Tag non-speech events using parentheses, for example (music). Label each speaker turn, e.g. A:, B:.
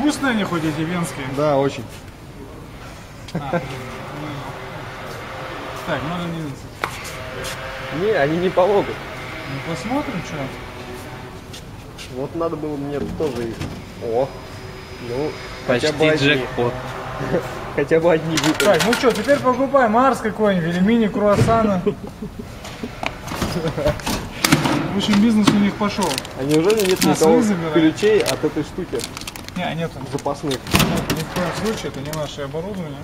A: Вкусные они хоть эти венские?
B: Да, очень.
A: Так, надо не...
B: Не, они не помогут.
A: Ну, посмотрим, что.
B: Вот надо было мне тоже их. О, ну, хотя бы
C: Почти
B: одни.
C: джекпот. (laughs)
B: Хотя бы одни выпали.
A: Так, ну что, теперь покупаем Марс какой-нибудь или мини-круассана. В общем, бизнес у них пошел.
B: А неужели нет
A: На,
B: никого ключей от этой штуки
A: Не, нет,
B: запасных?
A: ни в коем случае, это не наше оборудование.